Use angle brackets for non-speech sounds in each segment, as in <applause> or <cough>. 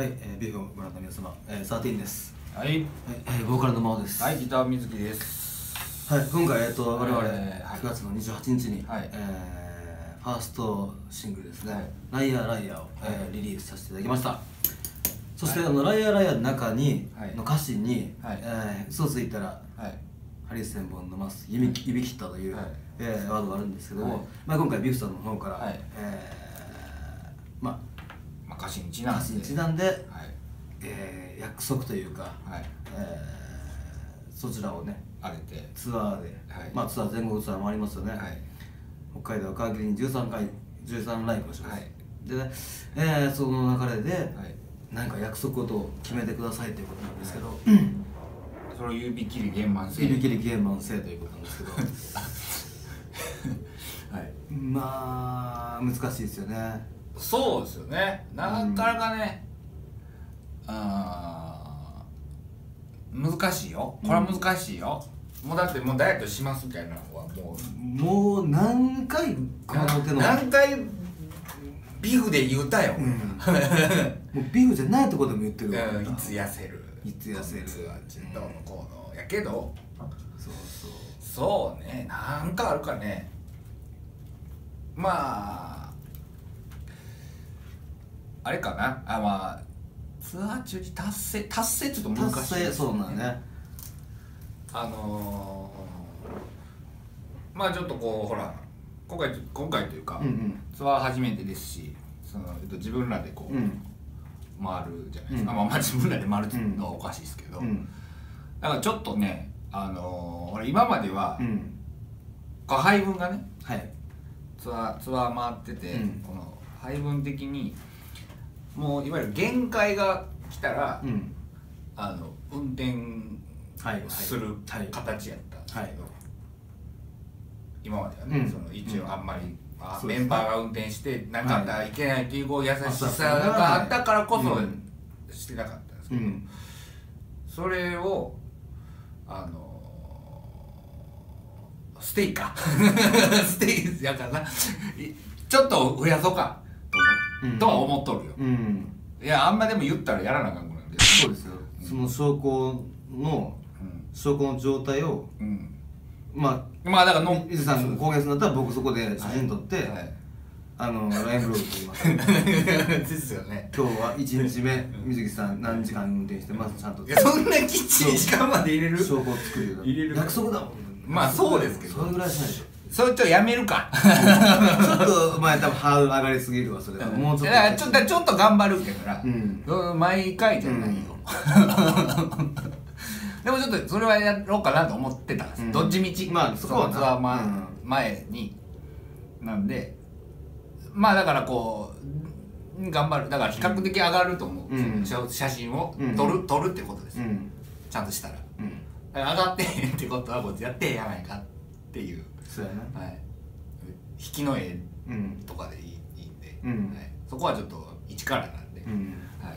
はい、えー、ビーフをご覧の皆様、えー、サーティンです。はい、はい、えー、ボーカルの真央です。はい、ギター水木です。はい、今回、えっ、と、我々、えーはい。9月の28日に、はい。えー、ファーストシングルですね、はい。ライアーライアーを、えーリリースさせていただきました。そして、あの、ライアーライアーの中に、はい。の歌詞に、はい。えー、嘘ついたら、はい、ハリス千本飲ます、指指切ったという、はい。えーワードがあるんですけども、はい。まあ、今回、ビーフさんの方から、はい。えー、ままあ、歌詞にちあ、なんで。歌詞にちなんで、はい、えー、約束というか、はい、えーそちらをねあげて。ツアーで、はいまあツアー全国ツアーもありますよね、はい、北海道を皮切りに13回13ライブをします、はいで、ねえーその流れで、はい。何か約束事を決めてくださ <clears throat> いということなんですけど、それを指切り玄満性。指切りゲーマン制ということなんですけどはい。<laughs> まあ難しいですよねそうですよね。なかなかね。あー難しいよ。これは難しいよ。もうだってもうダイエットしますみたいなのはもう。もう何回この手の？何回ビフで言うたよ、うん <laughs> もうビーフじゃないところでも言ってるわうんいつ痩せるいつ痩せるどうのこうのやけどそうそうそうねなんかあるかねまああれかな？あまあツアー中に達成達成ちょっと難しい達成そうなんね。あのー、まあちょっとこうほら今回今回というか、うんうん。ツアー初めてですしそのえっと自分らでこう、うん。回るじゃないですか、うん。まあまあ自分らで回るっていうのはおかしいですけど、うん。だからちょっとねあのー、俺今までは、うん。こう配分がねはい。ツアーツアー回ってて、うん。この配分的にもういわゆる限界が来たら、うん。あの運転はいはいするはい形やったんですけど、はい今まではね、うん。その一応あんまり、うですね。メンバーが運転してなかったらい。けないっていうこう優しさがあったからこそうん。してなかったんですけど、うん。それをあのステイか。<laughs> ステイやからな。いちょっと増やそうかと,、は思っとるよ。うん。いやあんまでも言ったらやらなあかんことなんでそうですよ。その証拠の証拠の状態をうん、うん、ままあだからのあ伊豆さん公言するんだったら僕そこで写真撮って、はい。あの LINE ブログと言いますですよね。今日は1日目水木さん何時間運転してますちゃんといやそんなきっちり時間まで入れる？証拠を作るよ入れる約束だもん。まあそうですけど。それぐらいしないとそれちょっとやめるか。ちょっと前多分ハードル上がりすぎるわそれは。もうちょっとちょっとちょっと頑張るけどな、うん。うん。毎回じゃないよ、<laughs> でもちょっとそれはやろうかなと思ってたんです、うん。どっちみち。まあそこはツアー前,、うん。前に。なんでまあだからこう頑張る。だから比較的上がると思う、うん。写写真をうん。撮る、撮るってことです。ちゃんとしたら。上がってへんってことはこいつやってやないかっていう、そうやな。はい、引きの絵うんとかでいいいいんで、うん。はい、そこはちょっと一からなんで、うん。は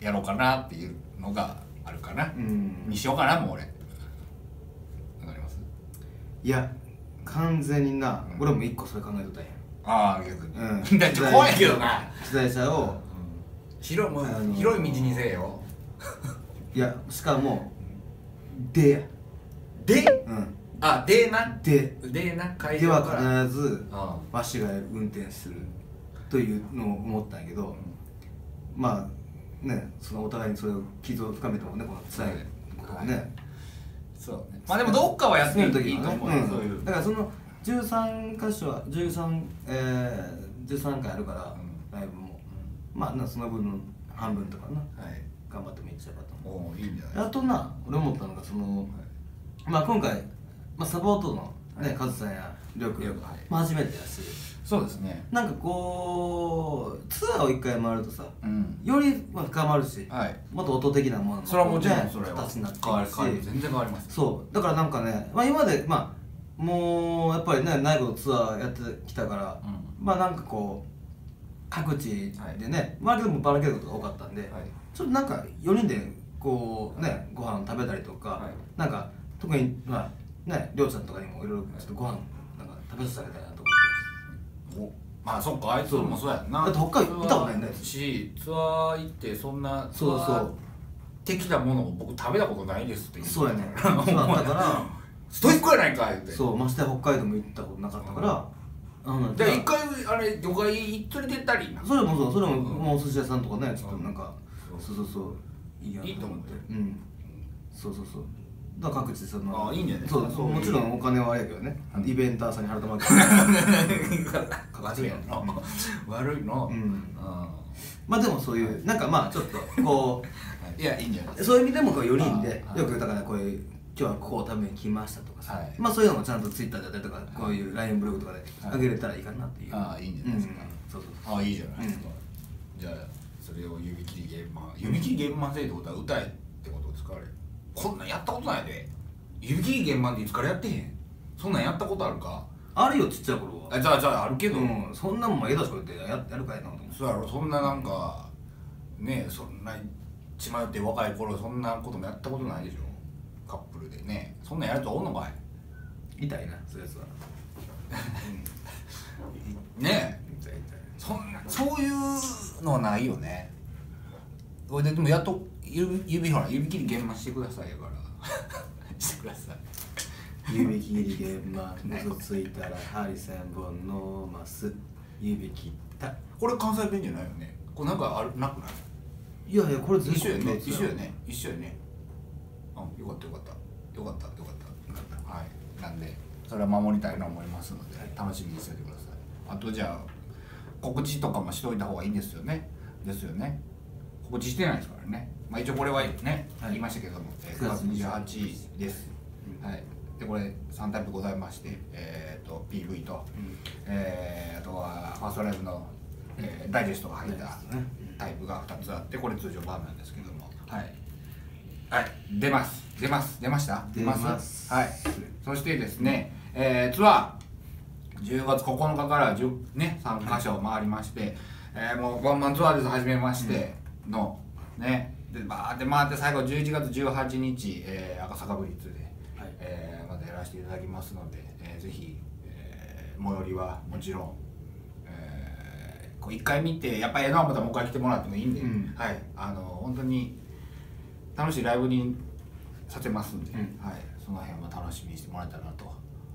い、やろうかなっていうのがあるかな、うん。にしようかなもう俺。わかります？いや完全にな。うん。俺も一個それ考えとったんや。ああ逆に、うん。<laughs> だって怖いけどな、取材者を。広いもうあのー。広い道にせえよ。いやしかもでや。で？うんあでなででな会では場から。必ずあわしが運転するというのを思ったんやけどまあねそのお互いにそれを傷を深めたもんねこの辛いことをね、はい。そうね。まあでもどっかはやっていいいいと思うよ、ん。そういうだからその13箇所は13えー、13回あるから、ライブも。まあなその分の半分とかな。はい。頑張ってもいいんちゃうかと思おおいいんじゃうないあとな俺思ったのがその、まあ今回、まあ、サポートのね、カズさんやりょうくん、まあ、初めてやし。そうですね。なんかこうツアーを一回回るとさうん。よりまあ深まるし、はい。もっと音的なものもそれはもちろんねそれは。形になってい変わ変わる。全然変わりますそう。だからなんかね、まあ、今までまあもうやっぱりね内部のツアーやってきたから、うまあなんかこう各地でね、まあけどもばらけることが多かったんで、はい。ちょっとなんか4人でこうねご飯食べたりとか、はい。なんか特にまあねりょうちゃんとかにもいろいろちょっとご飯なんか食べさせたいなと思っておまあそっかあいつもそうやんな。だって北海道行ったことないんだよしツアー行ってそんなそうそう。的なものを僕食べたことないですって言ってそうやね。<laughs> そうだから。ストイックやないか言って。そうましてや北海道も行ったことなかったから、うん。で一回あれ魚介連れてったり？なそれもそうそれも、うん。もうお寿司屋さんとかねちょっとなんか、そうそうそういいやいいと思う。うん。そうそうそうだ各地そのあいいんじゃないそうそういうもちろんお金はあれやけどね、イベンターさんに払ってもらって。<laughs> 悪いの。悪いの。うん。まあでもそういうなんかまあちょっとこ <laughs> いやいいんじゃない？そういう意味でもこう4人ではいよくだからこういう今日はここを食べに来ましたとかさ、はい。まあそういうのもちゃんとツイッターだったりとかこういう LINE ブログとかではい。上げれたらいいかなっていう、ああいいんじゃないですか。うん。そうそうそう。ああいいじゃないですか。じゃあそれを指切りゲーマー指切りゲーマー制ってことは歌えってことですかあれこんなんやったことないで指切りゲーマーっていつからやってへん？そんなんやったことあるか？あるよちっちゃい頃は。あじゃあじゃああるけど、うん、そんなもんええだしこうやって。ややるかいなと思って。そうやろ。そんななんかねえそんな血迷って若い頃そんなこともやったことないでしょ？カップルでね。そんなんやるとおんのかい？痛いなそういうやつは。ねえ。痛い痛い。そんなそういうのはないよね。ででもやっと指指ほら指切り現場してくださいやからしてください指切り現場嘘ついたら針千本のます指切った。これ関西弁じゃないよね。これなんかあるなくない？いやいやこれ全一緒やね一緒やね。一緒やね。うんよかったよかった。よかったよかった。はい。なんでそれは守りたいと思いますので楽しみにしておいてください。あとじゃあ告知とかもしといた方がいいんですよね。ですよね告知してないですからね。まあ一応これはね、はい。言いましたけども、えー9月28日です、はい。でこれ3タイプございましてえっ、と PV と、えーあとはファーストライブの、えーダイジェストが入ったタイプが2つあってこれ通常版なんですけども。はい。はい。出ます。出ます。出ました？出ます？はい。そしてですね、えーツアー。10月9日から10、ね、3カ所回りまして、えーもうワンマンツアーです。初めましての、ね。でバーって回って最後11月18日、えー赤坂ブリッツで、はいえーまたやらせていただきますので、えーぜひ、えー最寄りはもちろん、えーこう1回見てやっぱりええな思ったらもう一回来てもらってもいいんで、うんはい。あの本当に楽しいライブにさせますんで、うんはい、その辺は楽しみにしてもらえたらなと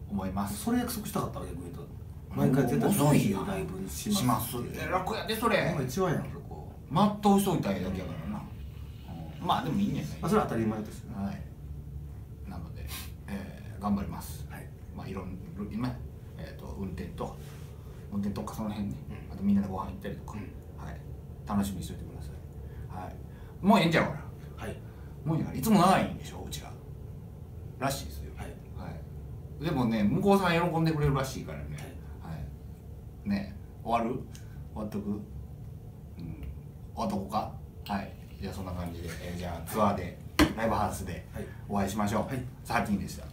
思います。それ約束したかったわ逆に言うと毎回絶対ライブにししますます。え楽やでそれ。一番やん全うしといたらええだけやからな、うん。まあでもいいんじゃない？まあそれは当たり前としてね。はい。なので、えー頑張ります。はい。まあいろん今、えー、と運転と運転とかその辺ね、あとみんなでご飯行ったりとか、はい、楽しみにしておいてください、はい、もうええんちゃうからはい。もういいんじゃない？いつも長いんでしょうちが。らしいですよ。はい。はい、でもね向こうさん喜んでくれるらしいからね、はい。ね終わる？終わっとく？うん終わっとこうか？はい。じゃあそんな感じで、えーじゃあツアーでライブハウスではい。お会いしましょう、はい。サーティンでした